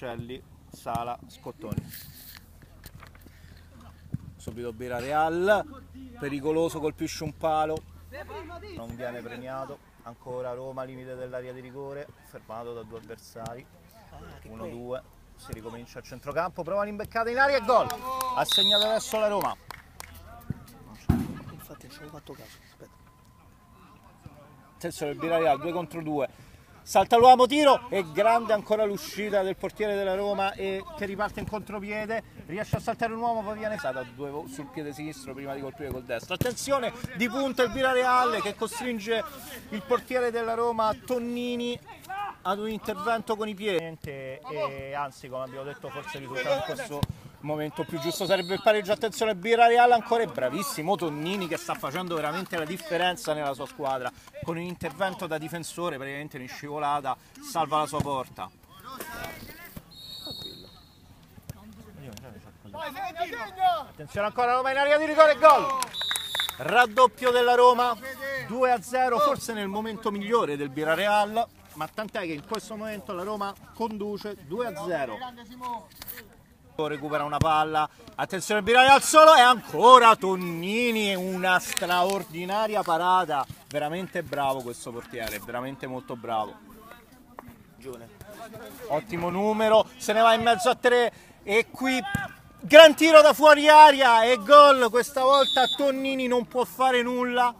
Porcelli, Sala, Scottoni. Subito Bira Real, pericoloso, colpisce un palo, non viene premiato. Ancora Roma, limite dell'area di rigore, fermato da due avversari. 1-2, si ricomincia a centrocampo, prova l'imbeccata in aria e gol. Ha segnato adesso la Roma. Infatti ci avevo fatto caso. Aspetta. Attenzione il Birareal 2 contro 2 salta l'uomo tiro e grande ancora l'uscita del portiere della Roma e che riparte in contropiede. Riesce a saltare un uomo poi viene stata due sul piede sinistro prima di colpire col destro. Attenzione di punta il Birareal che costringe il portiere della Roma Tonnini ad un intervento con i piedi. E anzi come abbiamo detto forse il risultato in questo momento più giusto sarebbe il pareggio attenzione Birra Real ancora è bravissimo Tonnini che sta facendo veramente la differenza nella sua squadra. Con un intervento da difensore praticamente in scivolata salva la sua porta. Attenzione ancora Roma in area di rigore gol. Raddoppio della Roma 2 a 0 forse nel momento migliore del Birra Real ma tant'è che in questo momento la Roma conduce 2 a 0 recupera una palla. Attenzione Birari al solo e ancora Tonnini una straordinaria parata. Veramente bravo questo portiere veramente molto bravo. Ottimo numero se ne va in mezzo a tre e qui gran tiro da fuori aria e gol. Questa volta Tonnini non può fare nulla.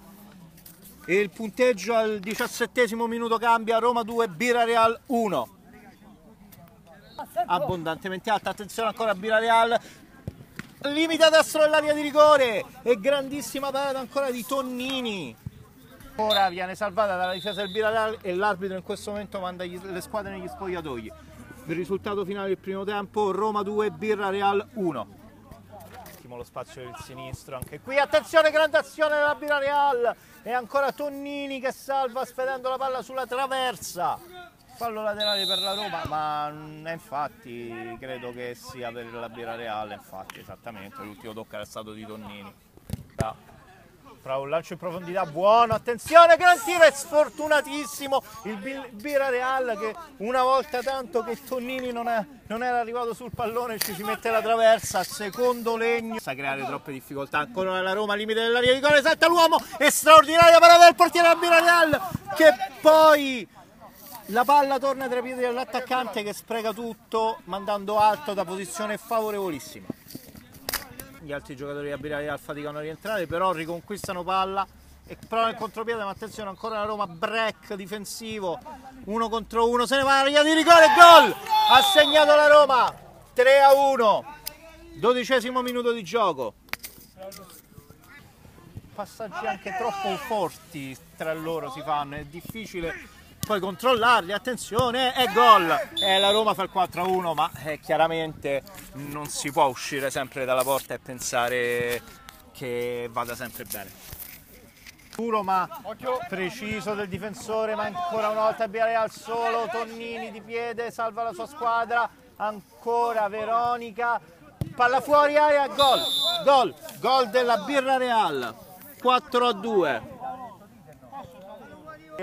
E il punteggio al diciassettesimo minuto cambia Roma 2 Bira Real 1 abbondantemente alta, attenzione ancora a Birareal, limite destro dell'area di rigore e grandissima parata ancora di Tonnini. Ora viene salvata dalla difesa del Birareal e l'arbitro in questo momento manda gli- le squadre negli spogliatoi. Il risultato finale del primo tempo, Roma 2, Birra Real 1. Ottimo lo spazio del sinistro anche qui, attenzione grande azione della Birra Real e ancora Tonnini che salva spedendo la palla sulla traversa. Fallo laterale per la Roma, ma mm, infatti credo che sia per la Birra Reale, infatti esattamente, l'ultimo tocco era stato di Tonnini. Da- Fra un lancio in profondità buono, attenzione, gran tiro, è sfortunatissimo il Birra Real che una volta tanto che Tonnini non, è- non era arrivato sul pallone ci si mette la traversa, secondo legno. Sa creare troppe difficoltà, ancora la Roma, limite dell'area di gol, salta l'uomo, straordinaria parata del portiere del Birra Real che poi la palla torna tra i piedi dell'attaccante che spreca tutto mandando alto da posizione favorevolissima. Gli altri giocatori Real faticano a rientrare, però riconquistano palla e provano il contropiede, ma attenzione ancora la Roma, break difensivo, uno contro uno, se ne va la di rigore, gol! Ha segnato la Roma, 3 a 1, dodicesimo minuto di gioco. Passaggi anche troppo forti tra loro si fanno, è difficile poi controllarli, attenzione, e gol! Eh, la Roma fa il 4-1, ma eh, chiaramente non si può uscire sempre dalla porta e pensare che vada sempre bene. Puro ma preciso del difensore, ma ancora una volta Biare al solo, Tonnini di piede, salva la sua squadra, ancora Veronica, palla fuori aria, gol, gol, gol della Birra Real, 4 a 2 di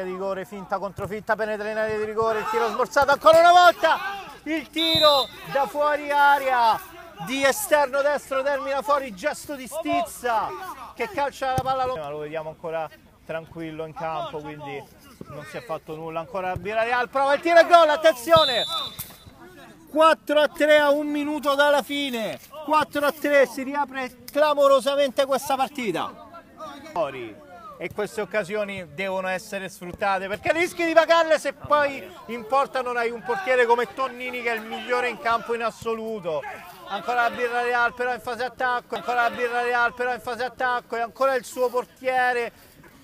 rigore, finta contro finta, penetra in area di rigore, il tiro sborsato ancora una volta, il tiro da fuori area di esterno destro termina fuori, gesto di Stizza che calcia la palla longa. Lo vediamo ancora tranquillo in campo, quindi non si è fatto nulla, ancora Birarial, prova il tiro e gol, attenzione! 4 a 3 a un minuto dalla fine, 4 a 3, si riapre clamorosamente questa partita. Fuori e queste occasioni devono essere sfruttate perché rischi di pagarle se poi in porta non hai un portiere come Tonnini che è il migliore in campo in assoluto. Ancora la Birra Real però in fase attacco ancora la Birra Real però in fase attacco e ancora il suo portiere.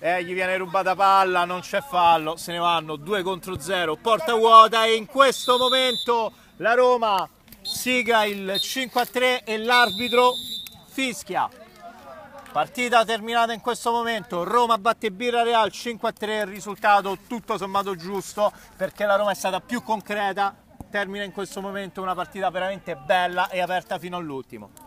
Eh, gli viene rubata palla, non c'è fallo, se ne vanno 2 contro 0, porta vuota e in questo momento la Roma siga il 5 a 3 e l'arbitro fischia. Partita terminata in questo momento, Roma batte Birra Real 5-3, risultato tutto sommato giusto perché la Roma è stata più concreta, termina in questo momento una partita veramente bella e aperta fino all'ultimo.